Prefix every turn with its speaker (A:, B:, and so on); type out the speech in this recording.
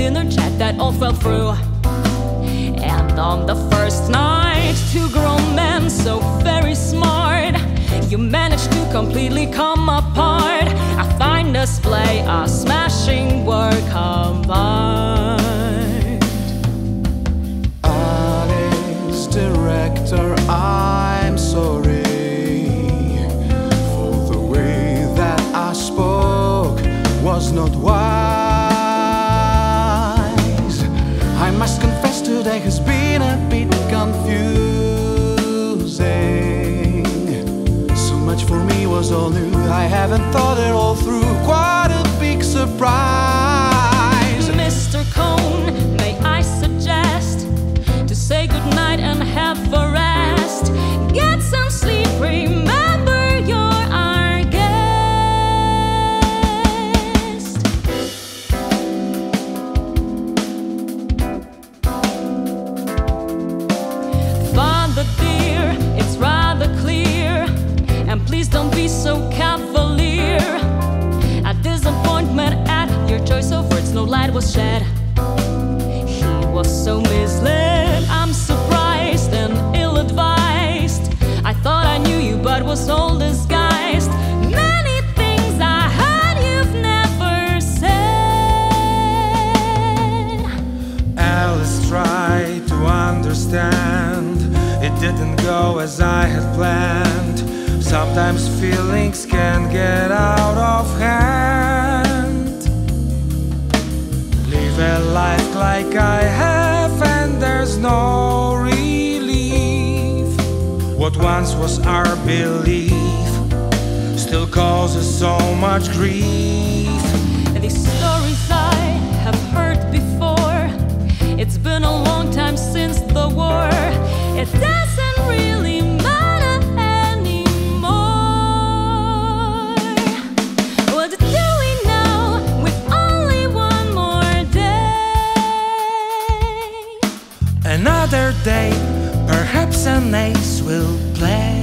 A: dinner chat that all fell through. And on the first night, two grown men so very smart. You managed to completely come apart. I A fine display, a smashing work of art.
B: Alice, director, I'm sorry for the way that I spoke was not wise. Must confess today has been a bit confusing. So much for me was all new. I haven't thought it all through. Quite a big surprise.
A: Be so cavalier. A disappointment at your choice of words, no light was shed. He was so misled, I'm surprised and ill advised. I thought I knew you, but was all disguised. Many things I heard you've never said.
C: Alice tried to understand. It didn't go as I had planned. Sometimes feelings can get out of hand. Live a life like I have, and there's no relief. What once was our belief still causes so much grief.
A: These stories
C: day? Perhaps an ace will play.